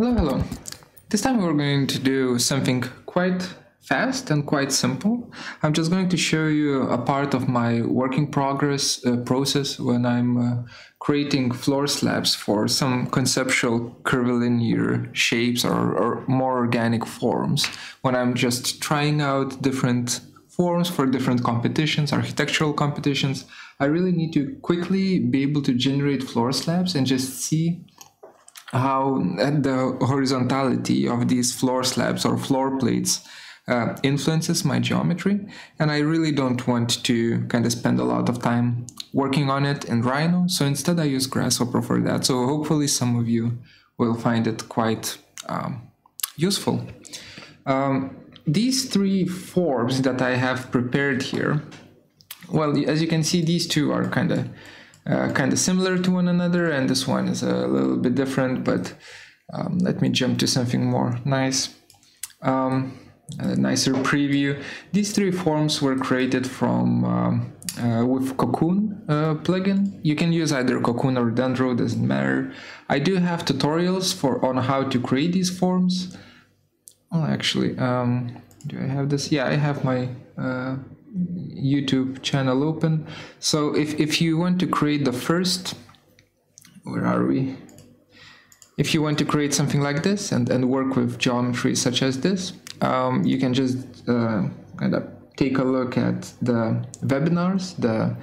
Hello, hello. This time we're going to do something quite fast and quite simple. I'm just going to show you a part of my working progress uh, process when I'm uh, creating floor slabs for some conceptual curvilinear shapes or, or more organic forms. When I'm just trying out different forms for different competitions, architectural competitions, I really need to quickly be able to generate floor slabs and just see how the horizontality of these floor slabs or floor plates uh, influences my geometry. And I really don't want to kind of spend a lot of time working on it in Rhino. So instead I use Grasshopper for that. So hopefully some of you will find it quite um, useful. Um, these three forms that I have prepared here well as you can see these two are kind of uh, kind of similar to one another and this one is a little bit different but um, let me jump to something more nice. Um, a nicer preview. These three forms were created from um, uh, with cocoon uh, plugin. You can use either cocoon or dendro doesn't matter. I do have tutorials for on how to create these forms. Oh actually um, do i have this? Yeah i have my uh, YouTube channel open. So if, if you want to create the first, where are we? If you want to create something like this and, and work with geometry such as this, um, you can just uh, kind of take a look at the webinars, the,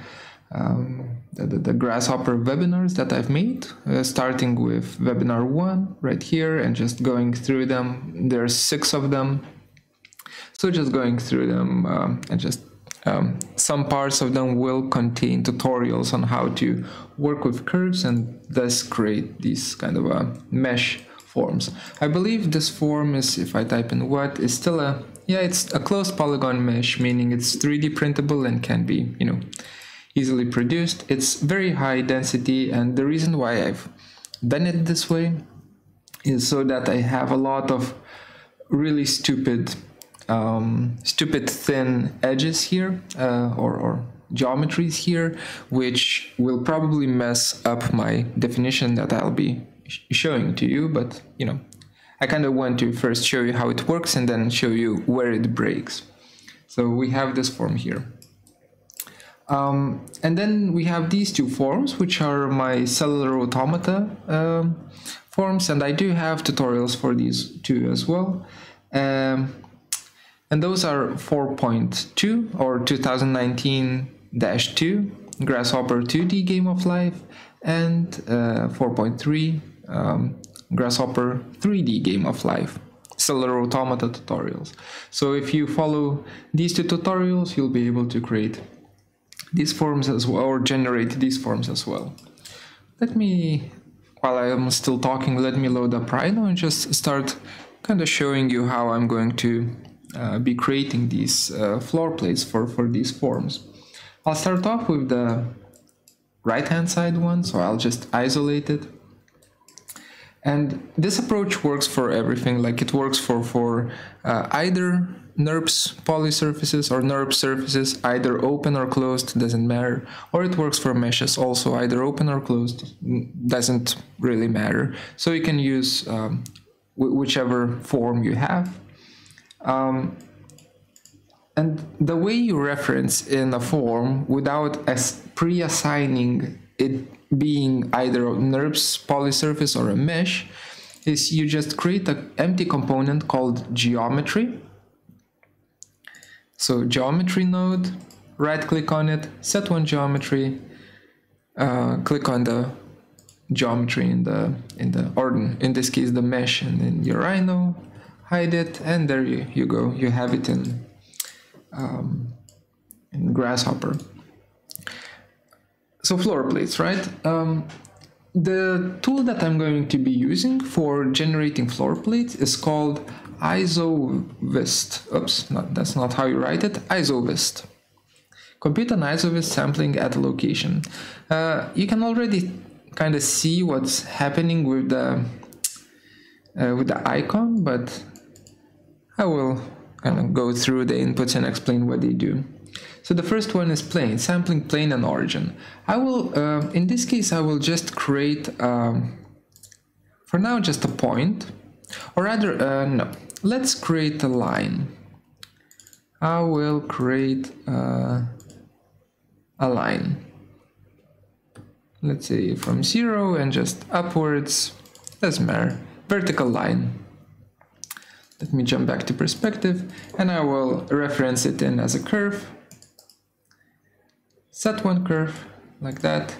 um, the, the, Grasshopper webinars that I've made, uh, starting with webinar one right here and just going through them. There's six of them. So just going through them um, and just um, some parts of them will contain tutorials on how to work with curves and thus create these kind of uh, mesh forms. I believe this form is, if I type in what, is still a, yeah, it's a closed polygon mesh, meaning it's 3D printable and can be, you know, easily produced. It's very high density and the reason why I've done it this way is so that I have a lot of really stupid um, stupid thin edges here uh, or, or geometries here, which will probably mess up my definition that I'll be sh showing to you. But, you know, I kind of want to first show you how it works and then show you where it breaks. So we have this form here. Um, and then we have these two forms, which are my cellular automata um, forms, and I do have tutorials for these two as well. Um, and those are 4.2 or 2019-2 Grasshopper 2D Game of Life and uh, 4.3 um, Grasshopper 3D Game of Life Cellular Automata tutorials. So if you follow these two tutorials, you'll be able to create these forms as well or generate these forms as well. Let me, while I am still talking, let me load up Rhino and just start kind of showing you how I'm going to be creating these uh, floor plates for, for these forms. I'll start off with the right hand side one, so I'll just isolate it. And this approach works for everything, like it works for, for uh, either NURBS poly surfaces or NURBS surfaces, either open or closed, doesn't matter. Or it works for meshes also, either open or closed, doesn't really matter. So you can use um, whichever form you have. Um, and the way you reference in a form without as pre-assigning it being either a NURBS polysurface or a mesh is you just create an empty component called geometry. So geometry node, right click on it, set one geometry, uh, click on the geometry in the in the or in this case the mesh and then your rhino hide it, and there you, you go. You have it in, um, in Grasshopper. So floor plates, right? Um, the tool that I'm going to be using for generating floor plates is called IsoVist. Oops, not, that's not how you write it. IsoVist. Compute an IsoVist sampling at a location. Uh, you can already kind of see what's happening with the uh, with the icon, but I will kind of go through the inputs and explain what they do. So the first one is plane, sampling plane and origin. I will, uh, in this case, I will just create, um, for now, just a point. Or rather, uh, no. Let's create a line. I will create uh, a line. Let's say from zero and just upwards. Doesn't matter. Vertical line. Let me jump back to perspective and I will reference it in as a curve. Set one curve like that.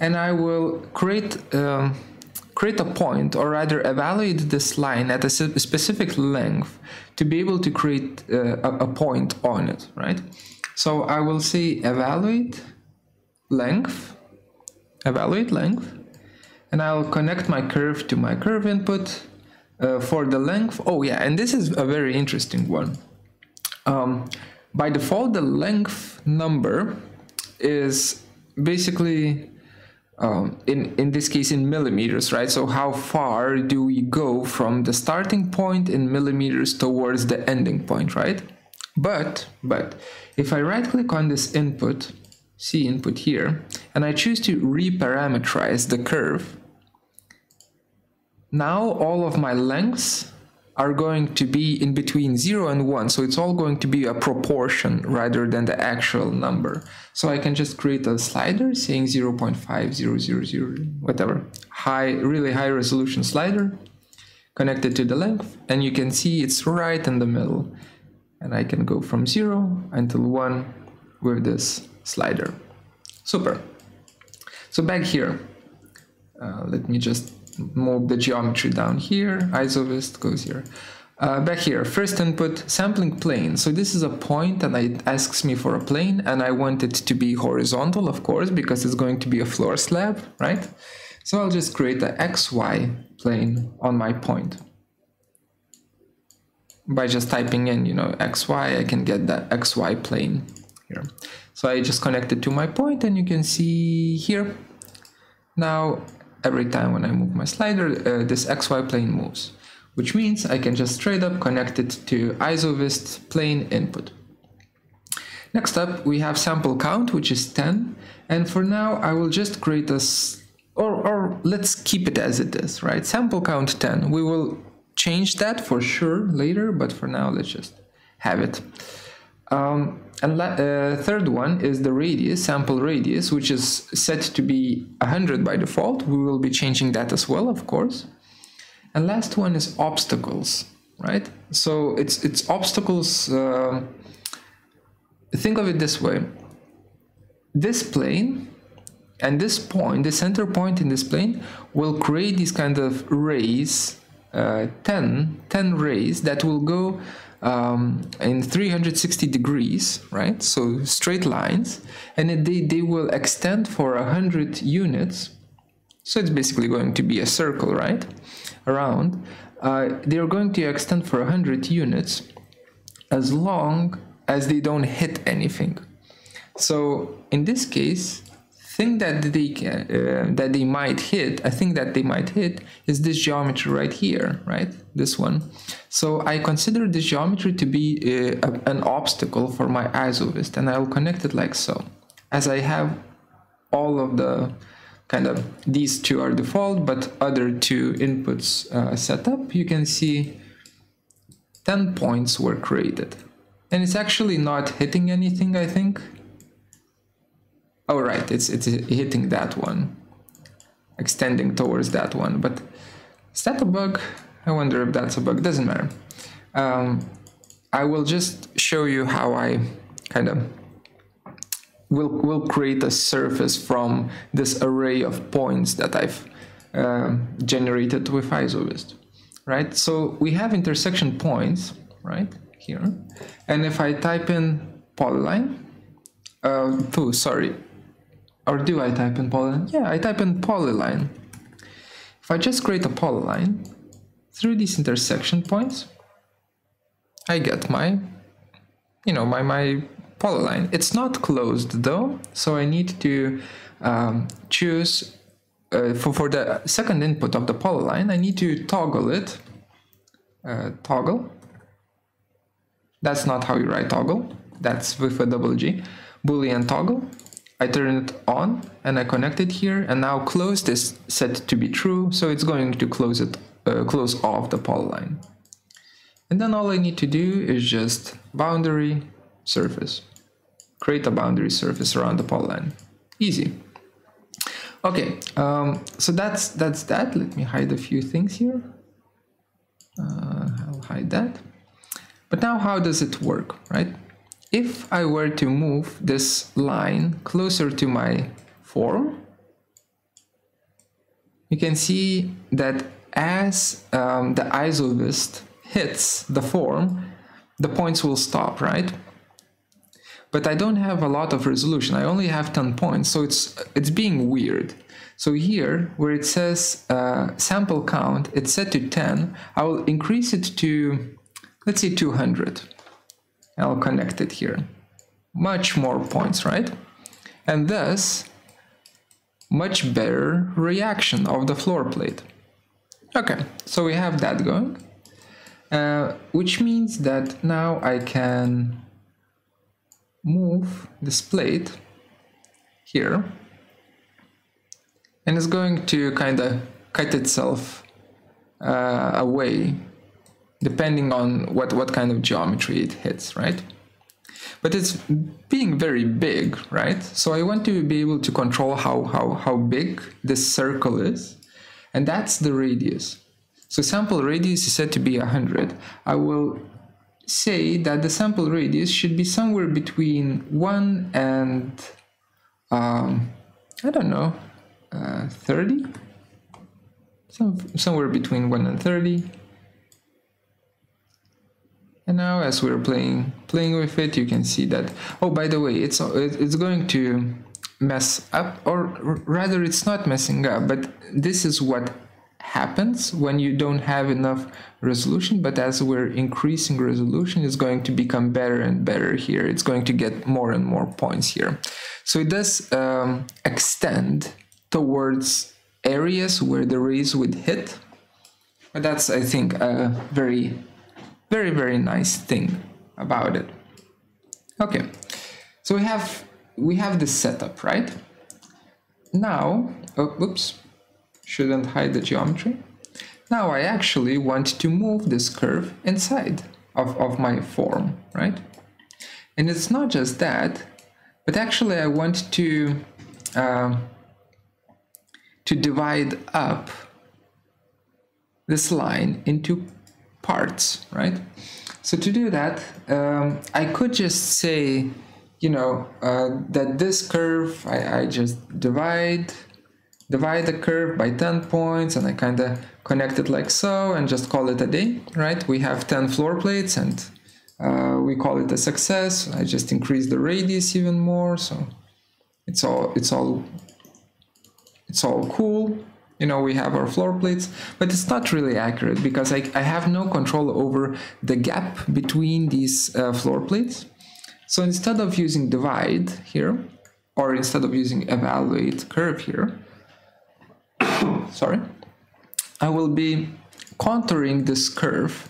And I will create um, create a point or rather evaluate this line at a specific length to be able to create uh, a, point on it, right? So I will say evaluate length, evaluate length, and I'll connect my curve to my curve input uh, for the length. Oh yeah, and this is a very interesting one. Um, by default, the length number is basically um, in in this case in millimeters, right? So how far do we go from the starting point in millimeters towards the ending point, right? But but if I right click on this input, see input here, and I choose to reparameterize the curve, now all of my lengths are going to be in between 0 and 1. So it's all going to be a proportion rather than the actual number. So I can just create a slider saying 0.5000, whatever. High, really high resolution slider connected to the length. And you can see it's right in the middle. And I can go from 0 until 1 with this slider. Super. So back here, uh, let me just move the geometry down here, isovist goes here. Uh, back here, first input, sampling plane. So this is a point and it asks me for a plane and I want it to be horizontal, of course, because it's going to be a floor slab, right? So I'll just create the XY plane on my point. By just typing in, you know, XY, I can get the XY plane here. So I just connect it to my point and you can see here. Now every time when I move my slider, uh, this XY plane moves, which means I can just straight up connect it to isovist plane input. Next up, we have sample count, which is 10. And for now, I will just create a, or, or let's keep it as it is, right? Sample count 10. We will change that for sure later, but for now, let's just have it. Um, and uh, third one is the radius, sample radius, which is set to be 100 by default. We will be changing that as well, of course. And last one is obstacles, right? So it's it's obstacles. Uh, think of it this way: this plane and this point, the center point in this plane, will create these kind of rays, uh, 10, 10 rays that will go um, in 360 degrees, right? So straight lines, and they, they will extend for 100 units. So it's basically going to be a circle, right? Around. Uh, they're going to extend for 100 units as long as they don't hit anything. So in this case, thing that they uh, that they might hit, I think that they might hit is this geometry right here, right? This one. So I consider this geometry to be uh, a, an obstacle for my isovist and I'll connect it like so. As I have all of the kind of these two are default, but other two inputs uh, set up, you can see 10 points were created. And it's actually not hitting anything, I think. Oh, right, it's, it's hitting that one, extending towards that one. But is that a bug? I wonder if that's a bug. Doesn't matter. Um, I will just show you how I kind of will will create a surface from this array of points that I've uh, generated with Isovist, right? So we have intersection points, right, here. And if I type in polyline, uh, oh, sorry, or do I type in polyline? Yeah, I type in polyline. If I just create a polyline through these intersection points, I get my, you know, my, my polyline. It's not closed though, so I need to um, choose, uh, for, for the second input of the polyline, I need to toggle it, uh, toggle. That's not how you write toggle, that's with a double G, boolean toggle. I turn it on and I connect it here and now closed is set to be true so it's going to close it uh, close off the polyline. And then all I need to do is just boundary surface. Create a boundary surface around the polyline. Easy. Okay, um, so that's that's that. Let me hide a few things here. Uh, I'll hide that. But now how does it work, right? If I were to move this line closer to my form, you can see that as um, the isovist hits the form, the points will stop, right? But I don't have a lot of resolution. I only have 10 points, so it's it's being weird. So here, where it says uh, sample count, it's set to 10. I will increase it to, let's say 200. I'll connect it here. Much more points, right? And thus, much better reaction of the floor plate. Okay, so we have that going, uh, which means that now I can move this plate here and it's going to kind of cut itself uh, away depending on what, what kind of geometry it hits, right? But it's being very big, right? So I want to be able to control how, how, how big this circle is, and that's the radius. So sample radius is set to be 100. I will say that the sample radius should be somewhere between 1 and, um, I don't know, uh, 30? Some, somewhere between 1 and 30. And now as we're playing playing with it, you can see that, oh, by the way, it's, it's going to mess up, or rather it's not messing up, but this is what happens when you don't have enough resolution but as we're increasing resolution it's going to become better and better here. It's going to get more and more points here. So it does um, extend towards areas where the rays would hit. But that's i think a very very very nice thing about it okay so we have we have this setup right now oh, oops shouldn't hide the geometry. Now I actually want to move this curve inside of, of my form, right? And it's not just that, but actually I want to, uh, to divide up this line into parts, right? So to do that, um, I could just say, you know, uh, that this curve, I, I just divide divide the curve by 10 points and I kind of connect it like so and just call it a day, right? We have 10 floor plates and uh, we call it a success. I just increase the radius even more. So it's all, it's all, it's all cool. You know, we have our floor plates, but it's not really accurate because I, I have no control over the gap between these uh, floor plates. So instead of using divide here, or instead of using evaluate curve here, sorry, I will be contouring this curve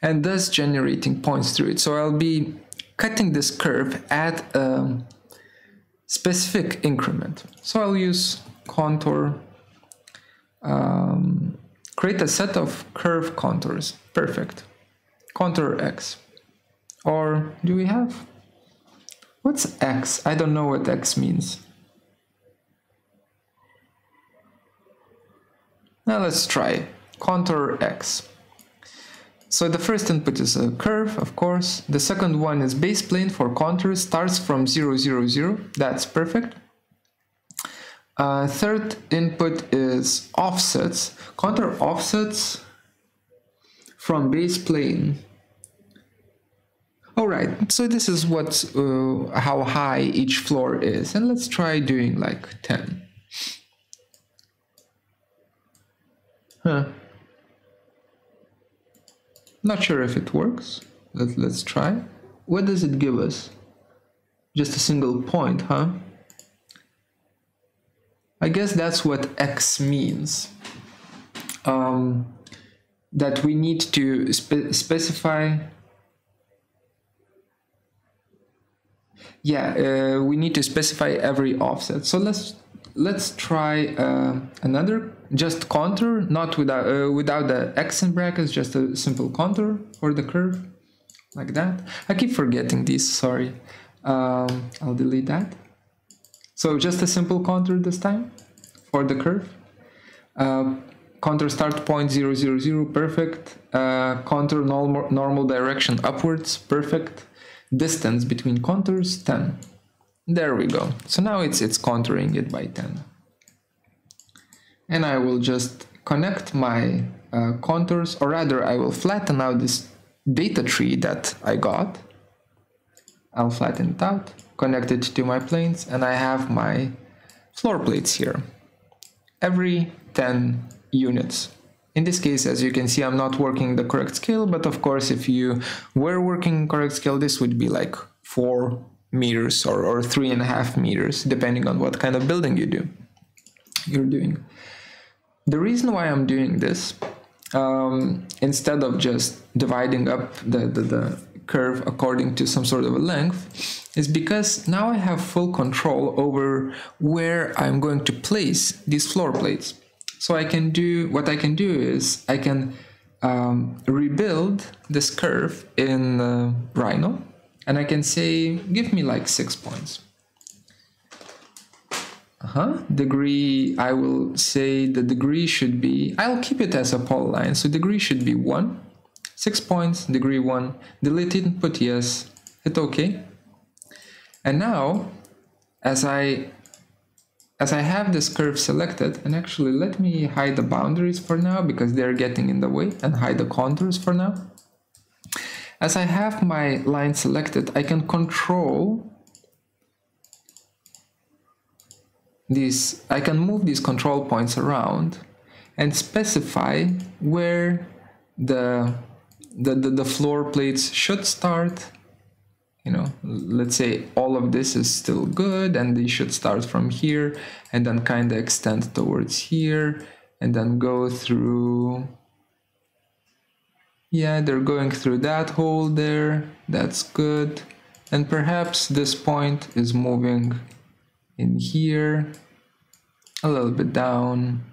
and thus generating points through it. So I'll be cutting this curve at a specific increment. So I'll use contour, um, create a set of curve contours. Perfect. Contour X. Or do we have? What's X? I don't know what X means. Now let's try contour X. So the first input is a curve, of course. The second one is base plane for contours, starts from 0, 0, 0. That's perfect. Uh, third input is offsets. Contour offsets from base plane. All right, so this is what uh, how high each floor is. And let's try doing like 10. Huh. Not sure if it works. Let, let's try. What does it give us? Just a single point, huh? I guess that's what X means. Um, that we need to spe specify yeah uh, we need to specify every offset so let's let's try uh, another just contour, not without uh, without the x in brackets, just a simple contour for the curve, like that. I keep forgetting this Sorry. Um, I'll delete that. So just a simple contour this time for the curve. Uh, contour start point 0, 0, 0, perfect. Uh, contour normal, normal direction upwards, perfect. Distance between contours, 10. There we go. So now it's, it's contouring it by 10. And I will just connect my uh, contours, or rather I will flatten out this data tree that I got. I'll flatten it out, connect it to my planes, and I have my floor plates here. Every 10 units. In this case, as you can see, I'm not working the correct scale, but of course, if you were working correct scale, this would be like four meters or, or three and a half meters, depending on what kind of building you do, you're doing. The reason why I'm doing this, um, instead of just dividing up the, the, the curve according to some sort of a length, is because now I have full control over where I'm going to place these floor plates. So I can do, what I can do is I can um, rebuild this curve in uh, Rhino and I can say, give me like six points. Uh-huh. Degree, I will say the degree should be, I'll keep it as a polyline. So degree should be one, six points, degree one, delete it, put yes, hit okay. And now, as I as I have this curve selected, and actually let me hide the boundaries for now because they're getting in the way and hide the contours for now. As I have my line selected, I can control these, I can move these control points around and specify where the, the, the, the floor plates should start. You know let's say all of this is still good and they should start from here and then kind of extend towards here and then go through yeah they're going through that hole there. That's good. And perhaps this point is moving in here a little bit down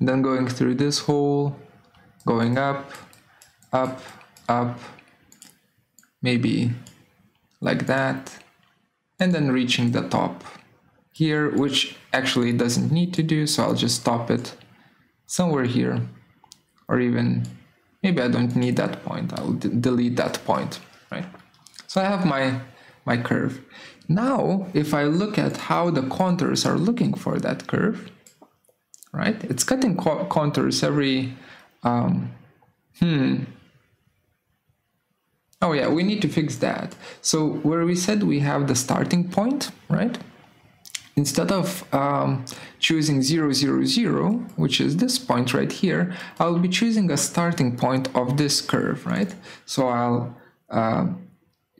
then going through this hole going up up up maybe like that and then reaching the top here which actually doesn't need to do so I'll just stop it somewhere here or even maybe I don't need that point. I'll delete that point right? So I have my my curve. Now if I look at how the contours are looking for that curve right it's cutting co contours every um, hmm Oh yeah, we need to fix that. So where we said we have the starting point, right? Instead of um, choosing 0, 0, 0, which is this point right here, I'll be choosing a starting point of this curve, right? So I'll uh,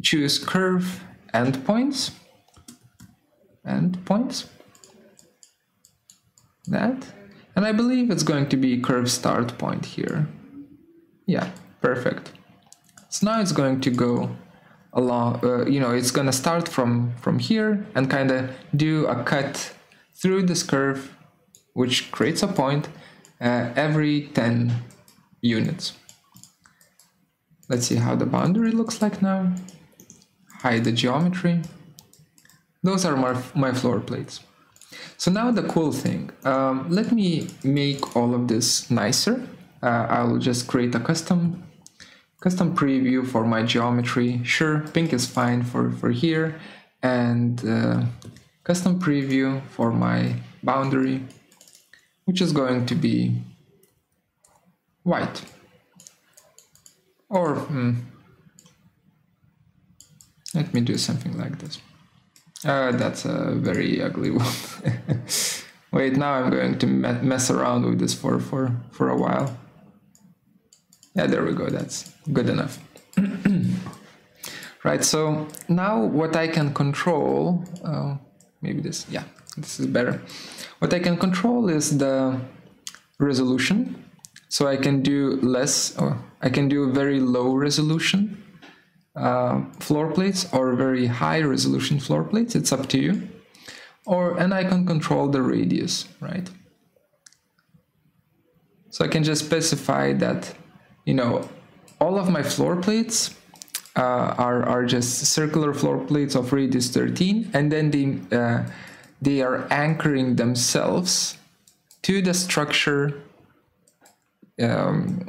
choose curve endpoints, endpoints, that, and I believe it's going to be curve start point here. Yeah, perfect. So now it's going to go along, uh, you know, it's going to start from, from here and kind of do a cut through this curve, which creates a point uh, every 10 units. Let's see how the boundary looks like now. Hide the geometry. Those are my, my floor plates. So now the cool thing, um, let me make all of this nicer. Uh, I'll just create a custom custom preview for my geometry. Sure, pink is fine for, for here. And uh, custom preview for my boundary, which is going to be white. Or, hmm, let me do something like this. Uh, that's a very ugly one. Wait, now I'm going to mess around with this for, for, for a while. Yeah, there we go. That's good enough. right, so now what I can control, uh, maybe this, yeah, this is better. What I can control is the resolution. So I can do less, or I can do very low resolution uh, floor plates or very high resolution floor plates. It's up to you. Or, and I can control the radius, right? So I can just specify that, you know, all of my floor plates uh, are, are just circular floor plates of radius 13 and then they, uh, they are anchoring themselves to the structure um,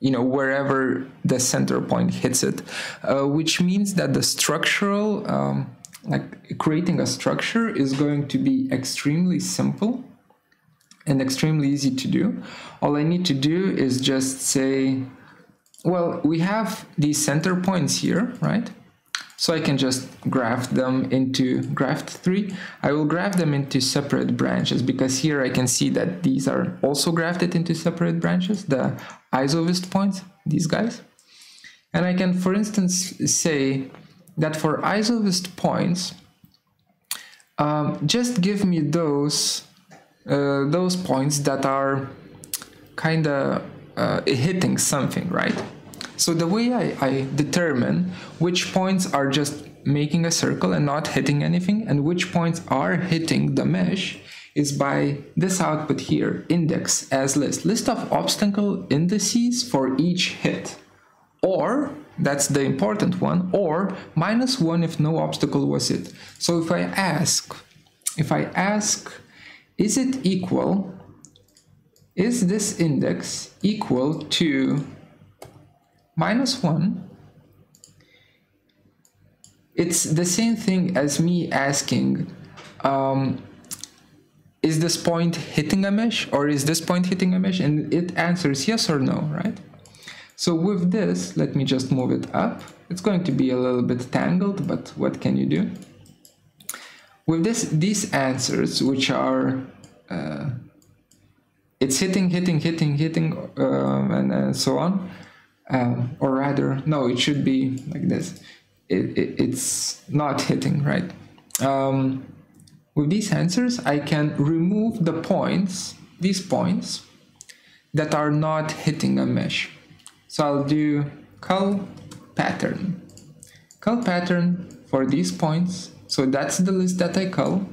you know wherever the center point hits it uh, which means that the structural um, like creating a structure is going to be extremely simple and extremely easy to do all i need to do is just say well we have these center points here right so I can just graft them into graft tree. I will graft them into separate branches because here I can see that these are also grafted into separate branches, the isovist points, these guys. And I can, for instance, say that for isovist points, um, just give me those uh, those points that are kind of uh, hitting something, right? So the way I, I determine which points are just making a circle and not hitting anything and which points are hitting the mesh is by this output here, index as list, list of obstacle indices for each hit. Or, that's the important one, or minus one if no obstacle was hit. So if I ask, if I ask, is it equal, is this index equal to minus 1, it's the same thing as me asking, um, is this point hitting a mesh or is this point hitting a mesh? And it answers yes or no, right? So with this, let me just move it up. It's going to be a little bit tangled, but what can you do? With this, these answers, which are, uh, it's hitting, hitting, hitting, hitting, uh, and, so on, um, or rather, no, it should be like this. It, it, it's not hitting, right? Um, with these answers, I can remove the points, these points, that are not hitting a mesh. So I'll do cull pattern. Cull pattern for these points. So that's the list that I call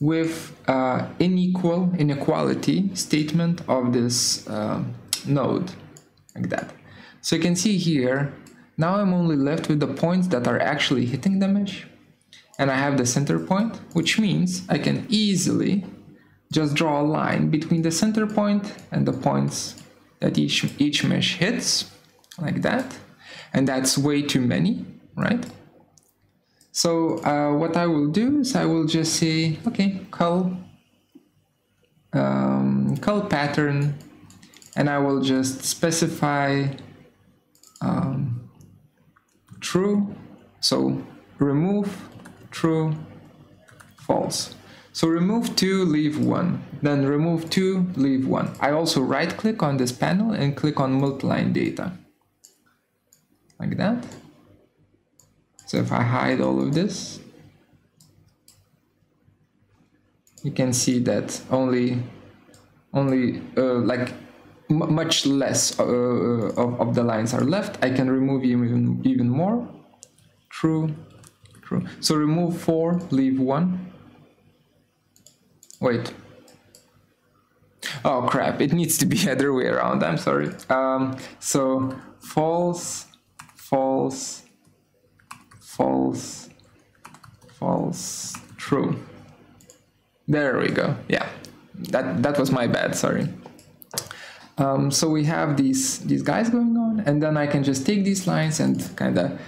with uh, unequal inequality statement of this uh, node like that. So you can see here, now I'm only left with the points that are actually hitting the mesh. And I have the center point, which means I can easily just draw a line between the center point and the points that each, each mesh hits, like that. And that's way too many, right? So uh, what I will do is I will just say, okay, call, um, cull pattern and I will just specify um, true. So remove true false. So remove 2 leave 1 then remove 2 leave 1 I also right click on this panel and click on multiline data. Like that so if I hide all of this you can see that only only uh, like much less uh, uh, of, of the lines are left. I can remove even, even more. True, true. So remove 4, leave 1. Wait. Oh crap, it needs to be other way around, I'm sorry. Um, so false, false, false, false, true. There we go, yeah. That, that was my bad, sorry. Um, so we have these, these guys going on, and then I can just take these lines and kind of,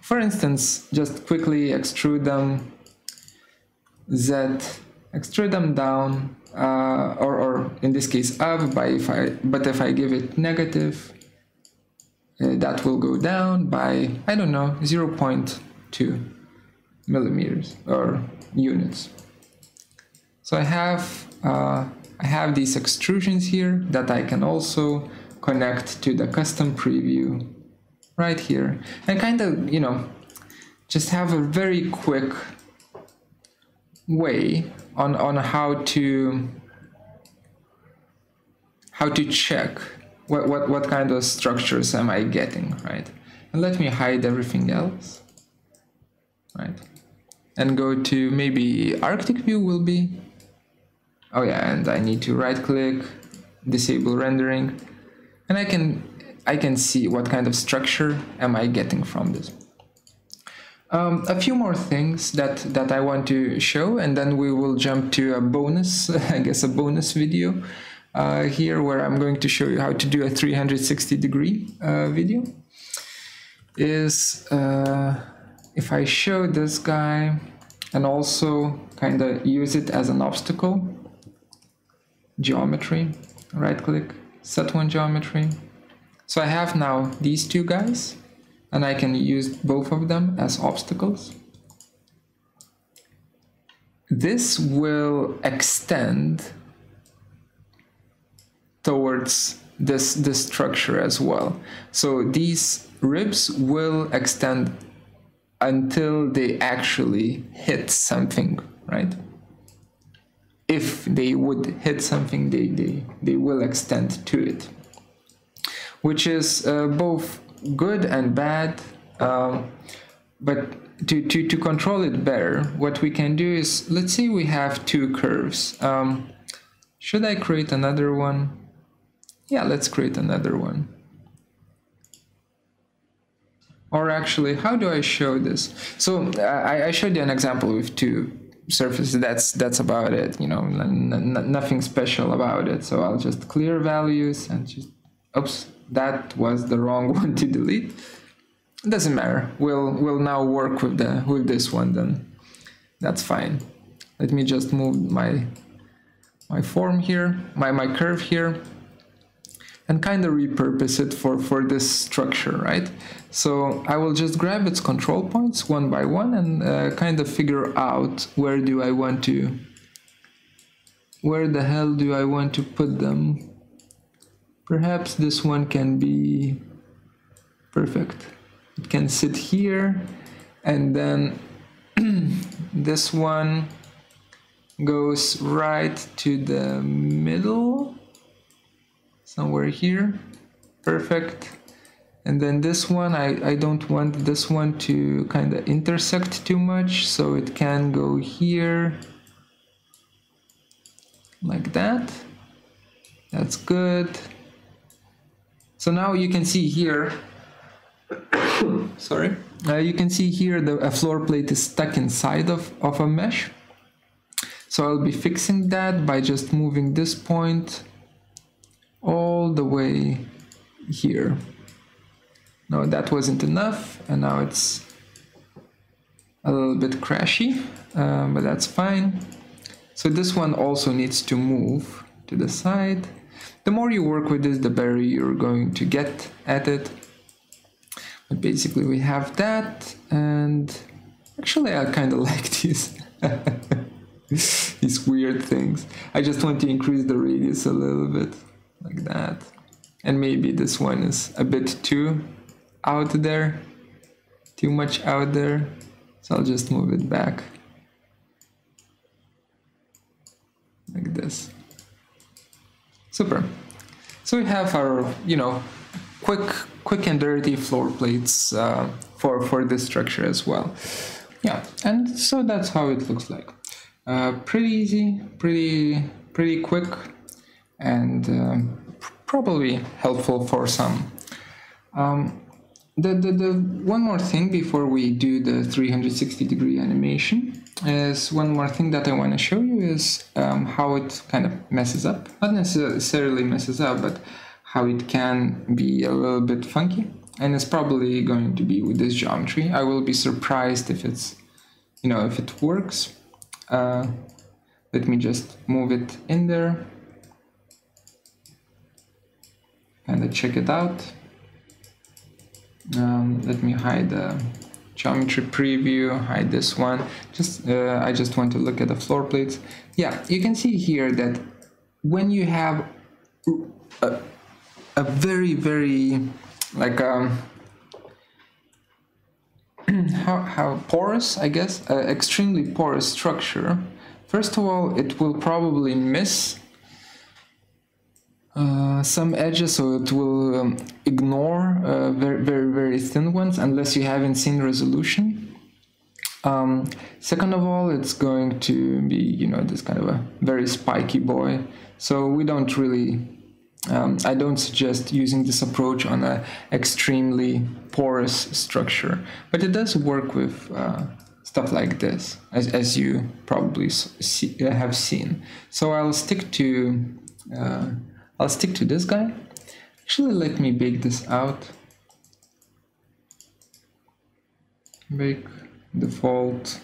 for instance, just quickly extrude them, Z, extrude them down, uh, or, or in this case up, by if I, but if I give it negative, that will go down by, I don't know, 0.2 millimeters or units. So I have uh, I have these extrusions here that I can also connect to the custom preview right here and kind of, you know, just have a very quick way on, on how to how to check what, what, what kind of structures am I getting, right? And let me hide everything else, right? And go to maybe Arctic view will be Oh yeah, and I need to right click, disable rendering, and I can I can see what kind of structure am I getting from this. Um, a few more things that, that I want to show, and then we will jump to a bonus, I guess a bonus video uh, here where I'm going to show you how to do a 360 degree uh, video. Is uh, if I show this guy and also kind of use it as an obstacle, geometry, right click, set one geometry. So I have now these two guys and I can use both of them as obstacles. This will extend towards this, this structure as well. So these ribs will extend until they actually hit something, right? If they would hit something, they, they, they will extend to it, which is uh, both good and bad. Um, but to, to, to control it better, what we can do is, let's say we have two curves. Um, should I create another one? Yeah, let's create another one. Or actually, how do I show this? So I, I showed you an example with two surfaces. That's that's about it. You know, nothing special about it. So I'll just clear values and just, oops, that was the wrong one to delete. Doesn't matter. We'll we'll now work with the with this one then. That's fine. Let me just move my my form here, my my curve here, and kind of repurpose it for for this structure, right? So I will just grab its control points one by one and uh, kind of figure out where do I want to where the hell do I want to put them Perhaps this one can be perfect. It can sit here and then this one goes right to the middle somewhere here. Perfect. And then this one I, I don't want this one to kind of intersect too much so it can go here like that. That's good. So now you can see here, sorry, uh, you can see here the a floor plate is stuck inside of, of a mesh. So I'll be fixing that by just moving this point all the way here. No, that wasn't enough, and now it's a little bit crashy, uh, but that's fine. So this one also needs to move to the side. The more you work with this, the better you're going to get at it. But basically we have that, and actually I kind of like these, these weird things. I just want to increase the radius a little bit, like that. And maybe this one is a bit too out there, too much out there. So I'll just move it back. Like this. Super. So we have our, you know, quick, quick and dirty floor plates uh, for for this structure as well. Yeah, and so that's how it looks like. Uh, pretty easy, pretty pretty quick, and uh, probably helpful for some. Um, the, the, the one more thing before we do the 360 degree animation is one more thing that I want to show you is um, how it kind of messes up. Not necessarily messes up, but how it can be a little bit funky. And it's probably going to be with this geometry. I will be surprised if it's, you know, if it works. Uh, let me just move it in there. And check it out. Um, let me hide the geometry preview, hide this one. Just uh, I just want to look at the floor plates. Yeah, you can see here that when you have a, a very, very like um, how, how porous, I guess, uh, extremely porous structure. First of all, it will probably miss uh, some edges so it will um, ignore uh, very very very thin ones unless you haven't seen resolution um, second of all it's going to be you know this kind of a very spiky boy so we don't really um, I don't suggest using this approach on an extremely porous structure, but it does work with uh, stuff like this, as, as you probably see, have seen. So I'll stick to uh, I'll stick to this guy. Actually, let me bake this out. Bake default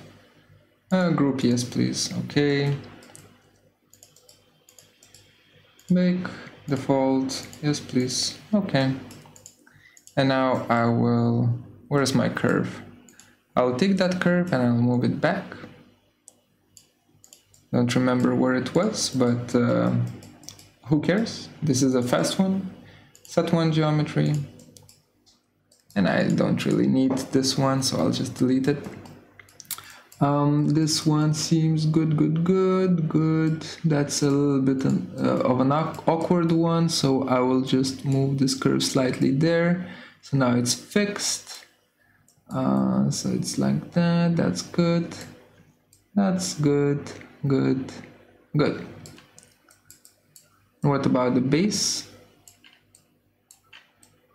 uh, group, yes, please. Okay. Bake default, yes, please. Okay. And now I will, where's my curve? I'll take that curve and I'll move it back. Don't remember where it was, but uh, who cares? This is a fast one. Set one geometry. And I don't really need this one, so I'll just delete it. Um, this one seems good, good, good, good. That's a little bit uh, of an awkward one, so I will just move this curve slightly there. So now it's fixed. Uh, so it's like that, that's good. That's good, good, good. What about the base?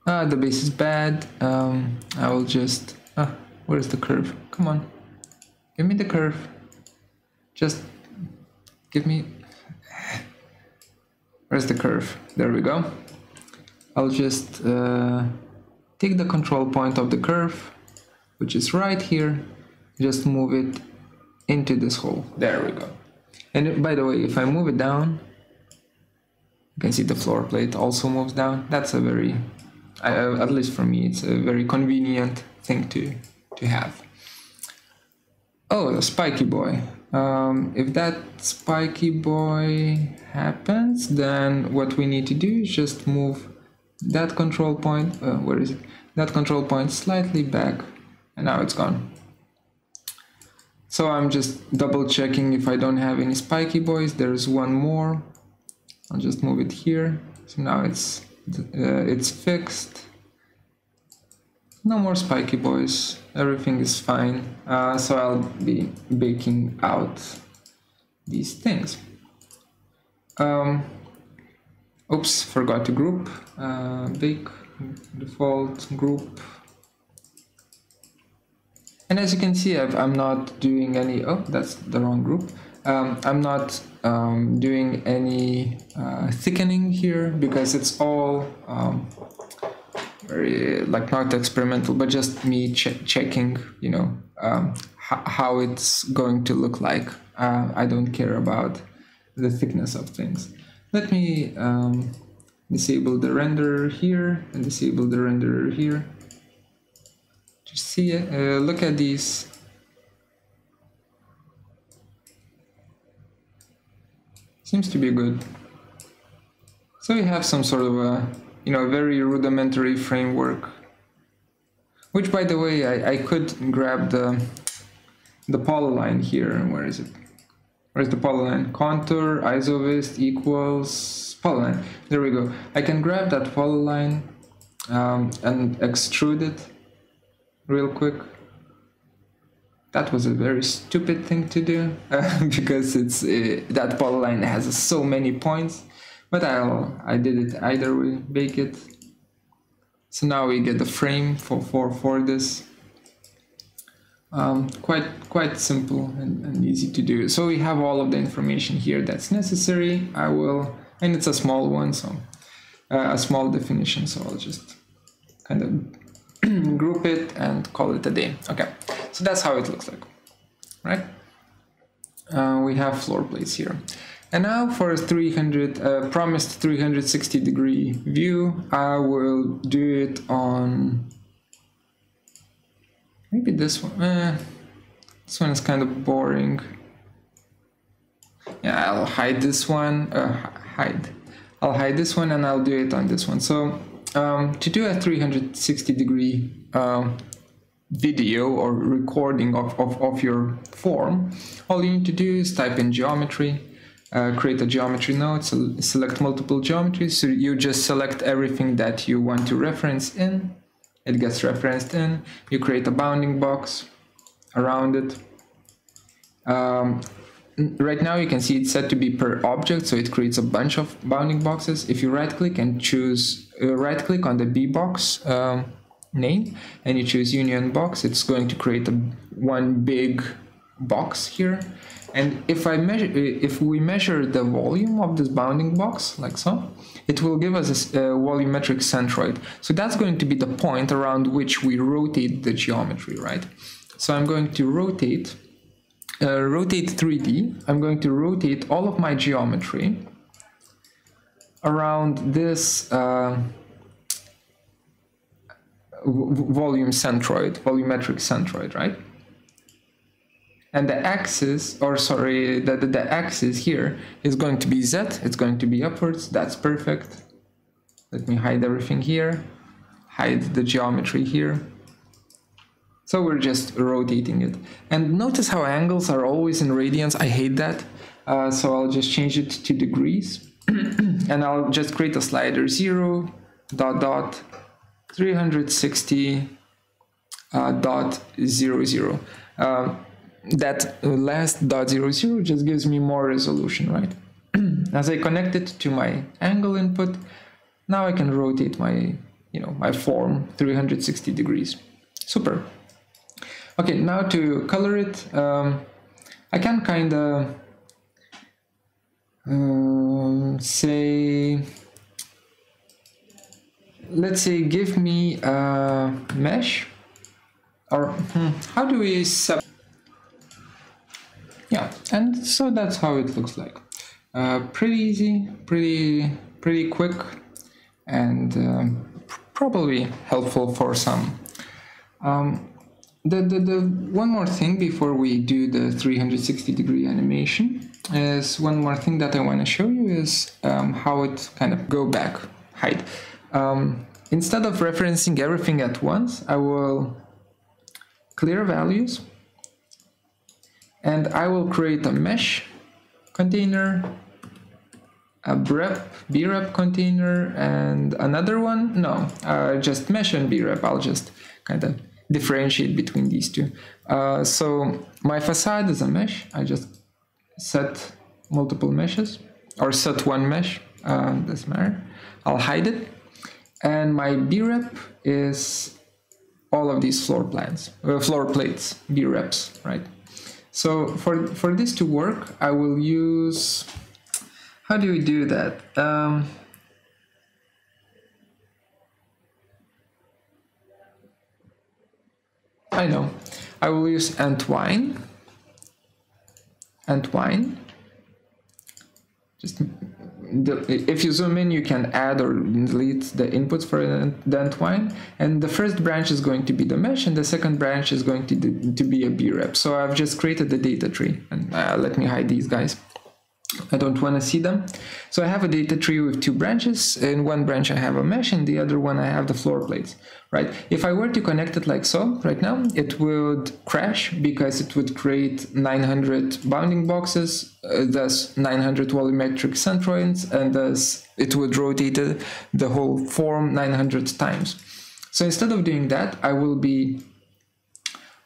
Ah, the base is bad. Um, I will just, ah, where's the curve? Come on. Give me the curve. Just give me... Where's the curve? There we go. I'll just uh, take the control point of the curve, which is right here. Just move it into this hole. There we go. And by the way, if I move it down, you can see the floor plate also moves down. That's a very, uh, at least for me, it's a very convenient thing to, to have. Oh, the spiky boy. Um, if that spiky boy happens, then what we need to do is just move that control point, uh, where is it? That control point slightly back, and now it's gone. So I'm just double checking if I don't have any spiky boys. There's one more. I'll just move it here. So now it's uh, it's fixed. No more spiky boys. Everything is fine. Uh, so I'll be baking out these things. Um, oops forgot to group. Uh, bake default group. And as you can see i am not doing any oh that's the wrong group um, I'm not um, doing any uh, thickening here because it's all um, very like not experimental, but just me ch checking, you know, um, how it's going to look like. Uh, I don't care about the thickness of things. Let me um, disable the renderer here and disable the renderer here. Just see. Uh, look at these. Seems to be good. So we have some sort of a you know, very rudimentary framework. Which, by the way, I, I could grab the the polyline here. Where is it? Where's the polyline? Contour, isovist equals polyline. There we go. I can grab that polyline um, and extrude it real quick. That was a very stupid thing to do uh, because it's uh, that polyline has so many points but I'll, I did it either way, bake it. So now we get the frame for, for, for this. Um, quite quite simple and, and, easy to do. So we have all of the information here that's necessary. I will, and it's a small one, so uh, a small definition. So I'll just kind of group it and call it a day. Okay, so that's how it looks like, right? Uh, we have floor plates here. And now for a 300 uh, promised 360 degree view, I will do it on maybe this one. Eh, this one is kind of boring. Yeah, I'll hide this one. Uh, hide. I'll hide this one and I'll do it on this one. So um, to do a 360 degree uh, video or recording of, of, of your form, all you need to do is type in geometry uh, create a geometry node, so select multiple geometries. So you just select everything that you want to reference in. It gets referenced in. You create a bounding box around it. Um, right now you can see it's set to be per object, so it creates a bunch of bounding boxes. If you right click and choose, uh, right click on the B box um, name and you choose union box, it's going to create a one big box here. And if I measure, if we measure the volume of this bounding box like so, it will give us a, a volumetric centroid. So that's going to be the point around which we rotate the geometry, right? So I'm going to rotate uh, rotate 3D, I'm going to rotate all of my geometry around this uh, volume centroid, volumetric centroid, right? And the axis, or sorry, the, the, the axis here is going to be Z, it's going to be upwards, that's perfect. Let me hide everything here, hide the geometry here. So we're just rotating it. And notice how angles are always in radians. I hate that. Uh, so I'll just change it to degrees. and I'll just create a slider 0, dot, dot, 360, uh, dot, 0, 0. Uh, that last dot 0, 0 just gives me more resolution, right? As I connect it to my angle input, now I can rotate my, you know, my form 360 degrees. Super. Okay, now to color it, um, I can kind of um, say, let's say, give me a mesh, or hmm, how do we set? Yeah, and so that's how it looks like. Uh, pretty easy, pretty pretty quick, and um, probably helpful for some. Um, the, the, the one more thing before we do the 360 degree animation is one more thing that I want to show you is um, how it kind of go back hide. Um, instead of referencing everything at once, I will clear values and I will create a mesh container, a brep, brep container, and another one. No, uh, just mesh and brep. I'll just kind of differentiate between these two. Uh, so my facade is a mesh. I just set multiple meshes or set one mesh, uh, doesn't matter. I'll hide it. And my brep is all of these floor plans, uh, floor plates, breps, right? So for, for this to work, I will use, how do we do that? Um, I know. I will use entwine. Entwine. Just the, if you zoom in, you can add or delete the inputs for the entwine. And the first branch is going to be the mesh, and the second branch is going to, to be a brep. So I've just created the data tree. And uh, let me hide these guys. I don't want to see them. So I have a data tree with two branches. In one branch I have a mesh, and the other one I have the floor plates, right? If I were to connect it like so right now, it would crash because it would create 900 bounding boxes, uh, thus 900 volumetric centroids, and thus it would rotate the whole form 900 times. So instead of doing that, I will be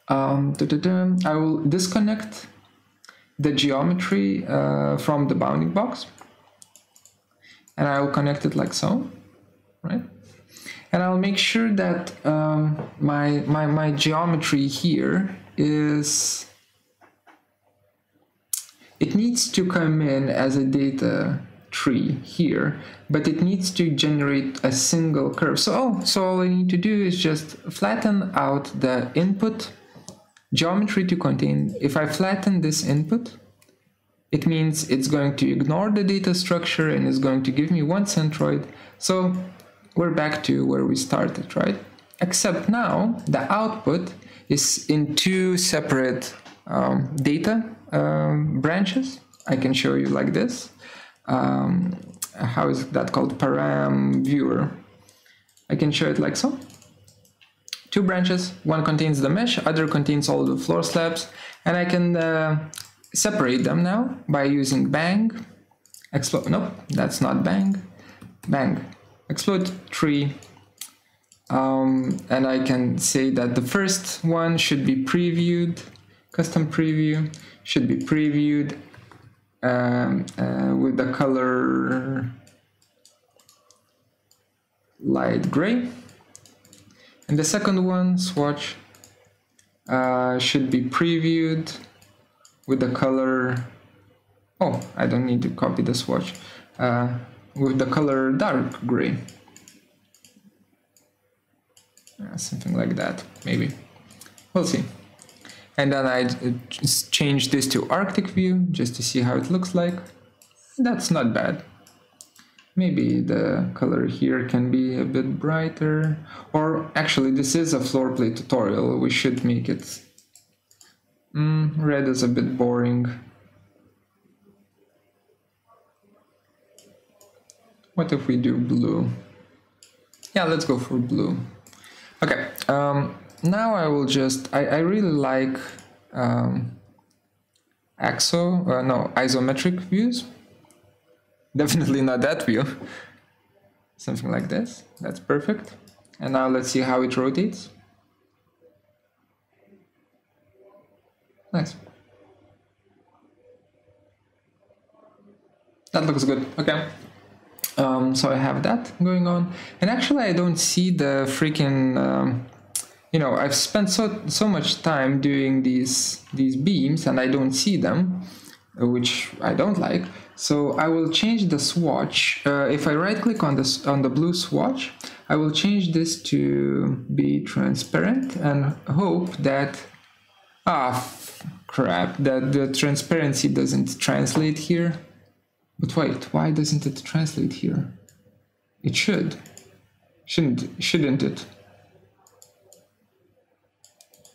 um, I will disconnect the geometry uh, from the bounding box and I'll connect it like so, right? And I'll make sure that um, my, my, my geometry here is, it needs to come in as a data tree here, but it needs to generate a single curve. So, oh, so all I need to do is just flatten out the input geometry to contain, if I flatten this input, it means it's going to ignore the data structure and is going to give me one centroid. So we're back to where we started, right? Except now the output is in two separate um, data um, branches. I can show you like this. Um, how is that called? Param viewer. I can show it like so two branches. One contains the mesh, other contains all the floor slabs, and I can uh, separate them now by using bang, explode. Nope, that's not bang. Bang, explode tree. Um, and I can say that the first one should be previewed, custom preview should be previewed um, uh, with the color light gray. And the second one, swatch, uh, should be previewed with the color, oh, I don't need to copy the swatch, uh, with the color dark gray. Uh, something like that, maybe. We'll see. And then I just change this to Arctic view just to see how it looks like. That's not bad. Maybe the color here can be a bit brighter. Or actually, this is a floor plate tutorial. We should make it... Mm, red is a bit boring. What if we do blue? Yeah, let's go for blue. Okay, um, now I will just... I, I really like um, AXO, uh, no, isometric views Definitely not that view. Something like this. That's perfect. And now let's see how it rotates. Nice. That looks good. Okay. Um, so I have that going on. And actually I don't see the freaking... Um, you know, I've spent so so much time doing these these beams and I don't see them, which I don't like. So I will change the swatch. Uh, if I right click on this on the blue swatch, I will change this to be transparent and hope that ah crap that the transparency doesn't translate here. But wait, why doesn't it translate here? It should. Shouldn't shouldn't it?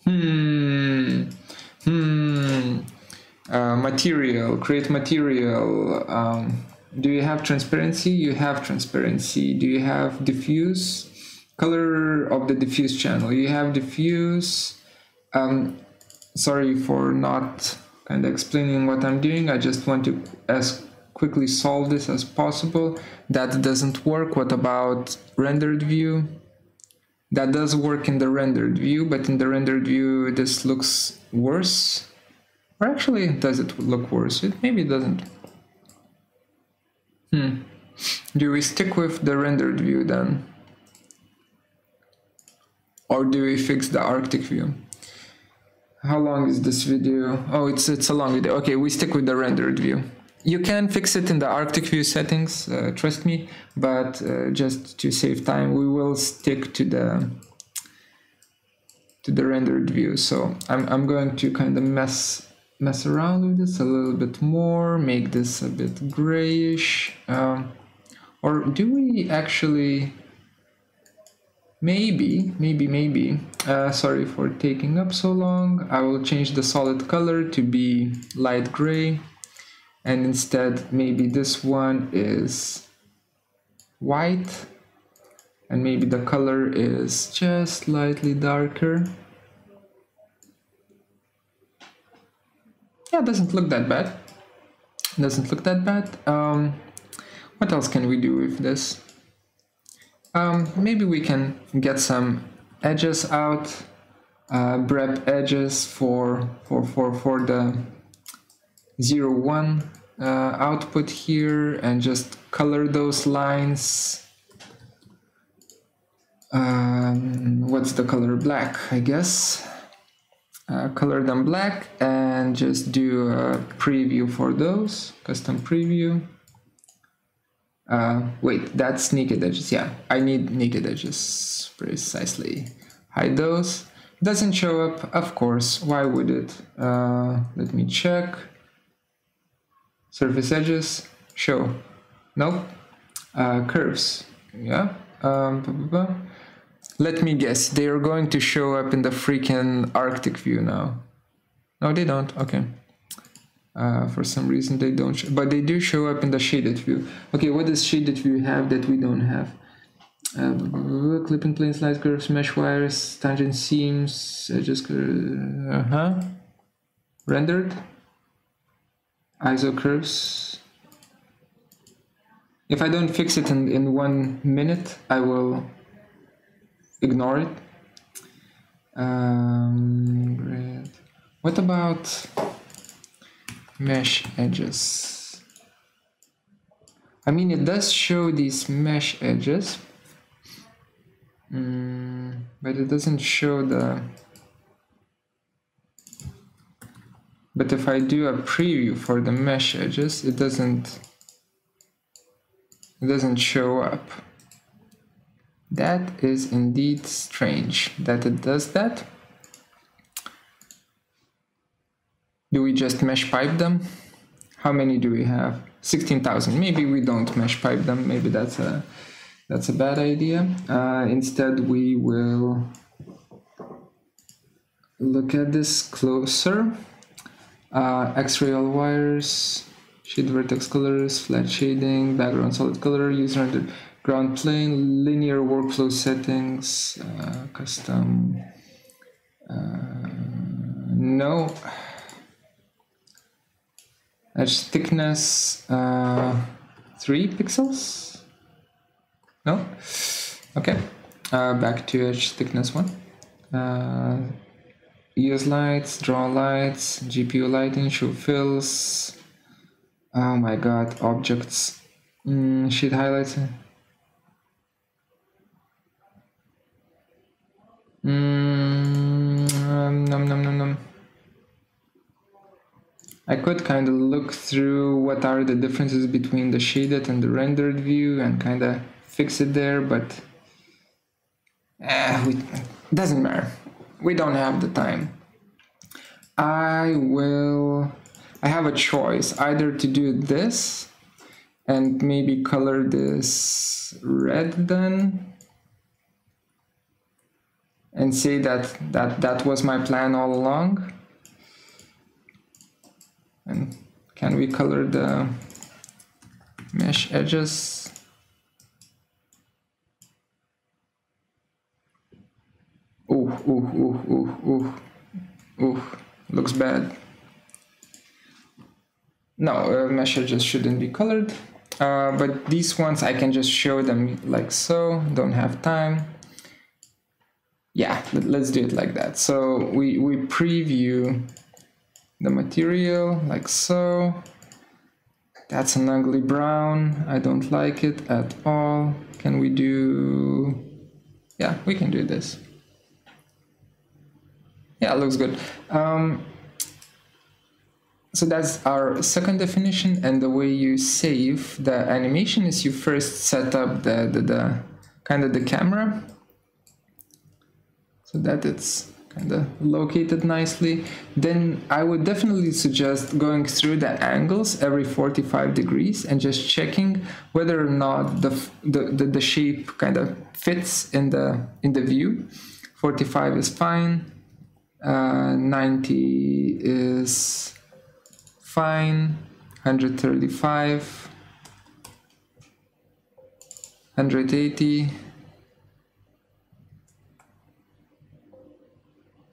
Hmm. Hmm. Uh, material, create material. Um, do you have transparency? You have transparency. Do you have diffuse? Color of the diffuse channel. You have diffuse. Um, sorry for not kind of explaining what I'm doing. I just want to as quickly solve this as possible. That doesn't work. What about rendered view? That does work in the rendered view, but in the rendered view, this looks worse. Or actually, does it look worse? Maybe it maybe doesn't. Hmm. Do we stick with the rendered view then? Or do we fix the Arctic view? How long is this video? Oh, it's it's a long video. Okay, we stick with the rendered view. You can fix it in the Arctic view settings, uh, trust me, but uh, just to save time, we will stick to the to the rendered view. So I'm, I'm going to kind of mess mess around with this a little bit more, make this a bit grayish. Um, or do we actually, maybe, maybe, maybe, uh, sorry for taking up so long, I will change the solid color to be light gray. And instead, maybe this one is white. And maybe the color is just slightly darker. Yeah, doesn't look that bad. Doesn't look that bad. Um, what else can we do with this? Um, maybe we can get some edges out, uh, brep edges for for for for the zero one uh, output here, and just color those lines. Um, what's the color? Black, I guess uh, color them black and just do a preview for those custom preview. Uh, wait that's naked edges. Yeah I need naked edges precisely. Hide those. Doesn't show up of course. Why would it? Uh, let me check. Surface edges show. Nope. Uh, curves. Yeah. Um, blah, blah, blah. Let me guess, they are going to show up in the freaking Arctic view now. No, they don't. Okay. Uh, for some reason they don't, but they do show up in the shaded view. Okay, what does shaded view have that we don't have? Uh, clipping plane slice curves, mesh wires, tangent seams, edges, uh huh. Rendered. ISO curves. If I don't fix it in, in one minute, I will ignore it. Um. What about mesh edges. I mean, it does show these mesh edges, mm, but it doesn't show the But if I do a preview for the mesh edges, it doesn't it doesn't show up. That is indeed strange that it does that. Do we just mesh pipe them? How many do we have? 16,000. Maybe we don't mesh pipe them. Maybe that's a that's a bad idea. Uh, instead, we will look at this closer uh, X-ray all wires, shade vertex colors, flat shading, background solid color, user under ground plane, linear workflow settings, uh, custom, uh, no, edge thickness, uh, three pixels, no, okay, uh, back to edge thickness one. Uh, use lights, draw lights, GPU lighting, show fills. Oh my god, objects. Mm, sheet highlights. Mm, um, num, num, num, num. I could kind of look through what are the differences between the shaded and the rendered view and kind of fix it there, but eh, we, doesn't matter we don't have the time. I will, I have a choice either to do this and maybe color this red then and say that that, that was my plan all along. And can we color the mesh edges Ooh, ooh, ooh, ooh, ooh, ooh, looks bad. No, uh, edges shouldn't be colored, uh, but these ones I can just show them like so, don't have time. Yeah, let's do it like that. So we, we preview the material like so. That's an ugly brown, I don't like it at all. Can we do, yeah, we can do this. Yeah, looks good. Um, so that's our second definition and the way you save the animation is you first set up the, the, the kind of the camera so that it's kind of located nicely. Then I would definitely suggest going through the angles every 45 degrees and just checking whether or not the, the, the, the shape kind of fits in the, in the view. 45 is fine, uh, 90 is fine 135 180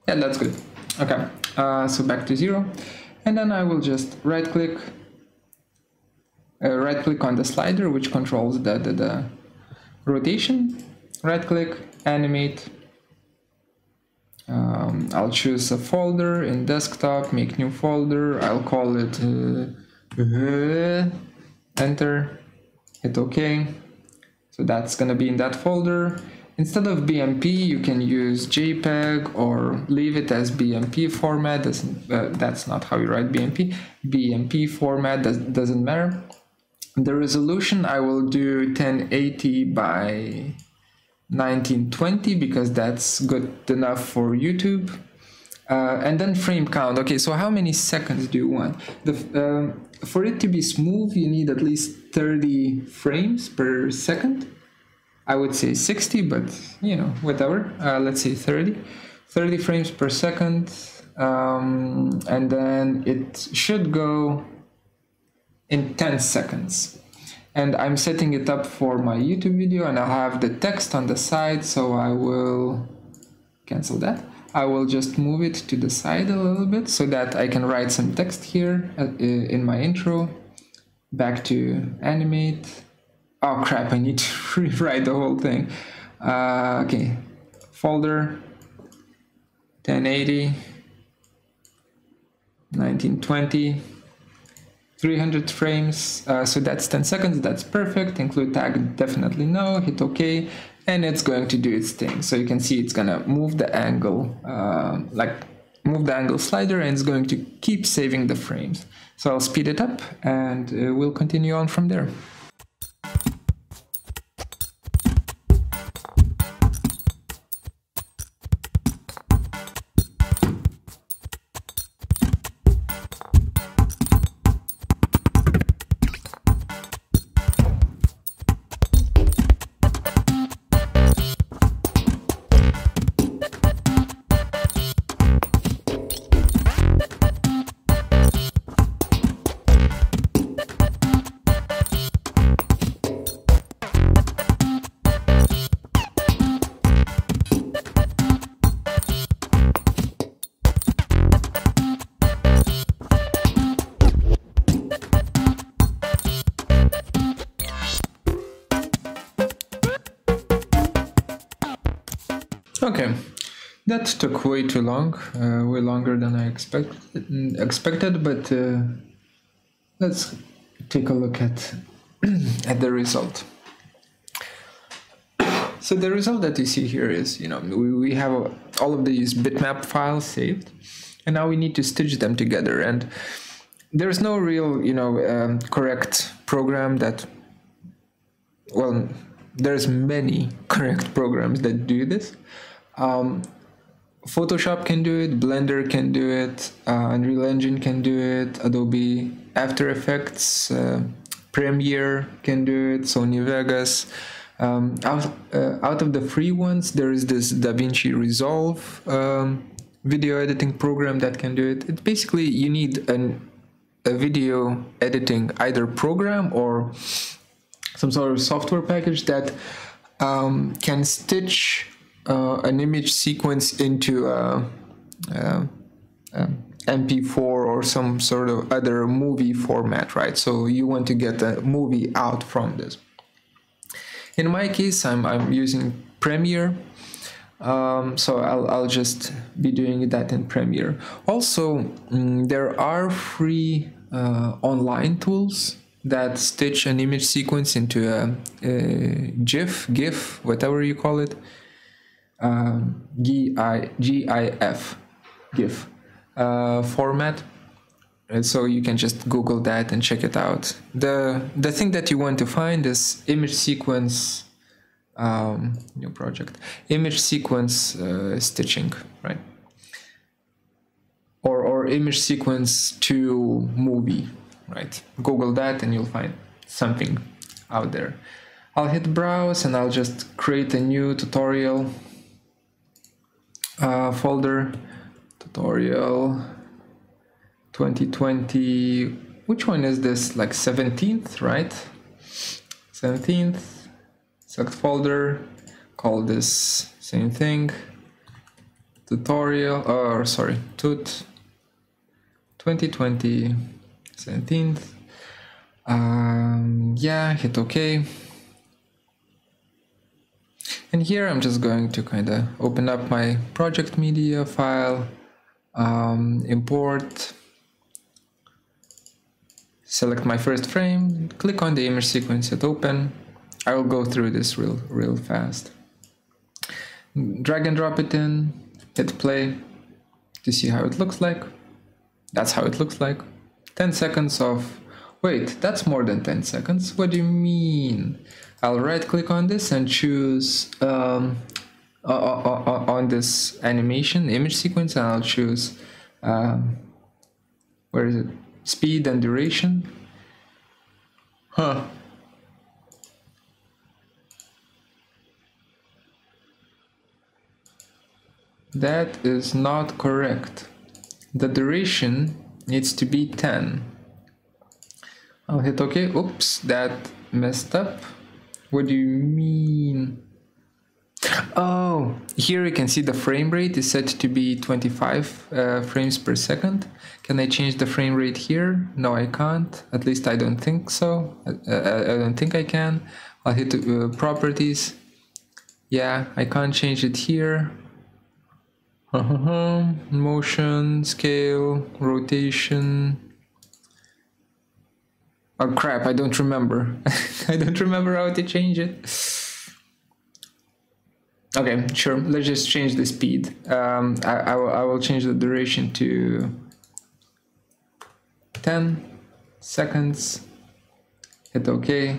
yeah that's good okay uh, so back to zero and then I will just right click uh, right click on the slider which controls the, the, the rotation right click animate um, I'll choose a folder in desktop, make new folder. I'll call it uh, uh, enter, hit OK. So that's gonna be in that folder. Instead of BMP, you can use JPEG or leave it as BMP format. Uh, that's not how you write BMP. BMP format does, doesn't matter. The resolution I will do 1080 by 1920 because that's good enough for YouTube. Uh, and then frame count. Okay, so how many seconds do you want? The, uh, for it to be smooth, you need at least 30 frames per second. I would say 60, but you know, whatever. Uh, let's say 30. 30 frames per second. Um, and then it should go in 10 seconds and I'm setting it up for my YouTube video and I'll have the text on the side so I will cancel that I will just move it to the side a little bit so that I can write some text here uh, in my intro back to animate oh crap I need to rewrite the whole thing. Uh, okay. Folder. 1080 1920 300 frames, uh, so that's 10 seconds, that's perfect. Include tag, definitely no, hit OK, and it's going to do its thing. So you can see it's gonna move the angle, uh, like move the angle slider, and it's going to keep saving the frames. So I'll speed it up and uh, we'll continue on from there. That took way too long, uh, way longer than I expect, expected, but uh, let's take a look at, at the result. So the result that you see here is, you know, we, we have all of these bitmap files saved, and now we need to stitch them together. And there's no real, you know, um, correct program that, well, there's many correct programs that do this. Um, Photoshop can do it, Blender can do it, uh, Unreal Engine can do it, Adobe After Effects, uh, Premiere can do it, Sony Vegas. Um, out, uh, out of the free ones, there is this DaVinci Resolve um, video editing program that can do it. It basically you need an, a video editing either program or some sort of software package that um, can stitch uh, an image sequence into a, a, a MP4 or some sort of other movie format, right? So you want to get a movie out from this. In my case, I'm, I'm using Premiere. Um, so I'll, I'll just be doing that in Premiere. Also, mm, there are free uh, online tools that stitch an image sequence into a, a GIF, GIF, whatever you call it, um, GIF, GIF uh, format. And so you can just Google that and check it out. The the thing that you want to find is image sequence, um, new project, image sequence uh, stitching, right? Or or image sequence to movie, right? Google that and you'll find something out there. I'll hit browse and I'll just create a new tutorial uh, folder tutorial 2020 which one is this? Like 17th right? 17th select folder. Call this same thing. Tutorial or sorry tut. 2020 17th um, yeah hit ok and here I'm just going to kind of open up my project media file, um, import, select my first frame, click on the image sequence, hit open. I will go through this real, real fast. Drag and drop it in, hit play to see how it looks like. That's how it looks like. 10 seconds of, wait, that's more than 10 seconds. What do you mean? I'll right click on this and choose um, on this animation image sequence and I'll choose um, where is it? Speed and duration. Huh. That is not correct. The duration needs to be 10 I'll hit OK oops that messed up what do you mean? Oh, here you can see the frame rate is set to be 25 uh, frames per second. Can I change the frame rate here? No, I can't. At least I don't think so. I, uh, uh, I don't think I can. I'll hit uh, properties. Yeah, I can't change it here. Motion, scale, rotation. Oh crap, I don't remember. I don't remember how to change it. Okay, sure, let's just change the speed. Um, I, I, will, I will change the duration to 10 seconds, hit OK.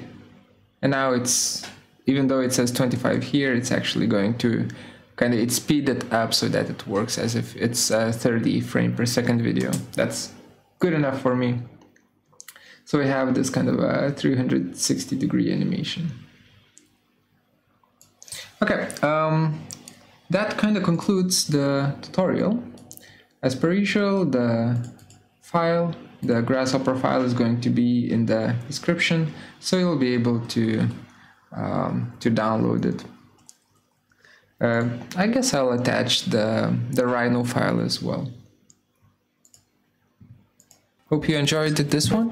And now it's, even though it says 25 here, it's actually going to kind of, it's speeded up so that it works as if it's a 30 frame per second video. That's good enough for me. So we have this kind of a 360 degree animation. Okay, um, that kind of concludes the tutorial. As per usual, the file, the Grasshopper file is going to be in the description, so you'll be able to, um, to download it. Uh, I guess I'll attach the, the Rhino file as well. Hope you enjoyed this one,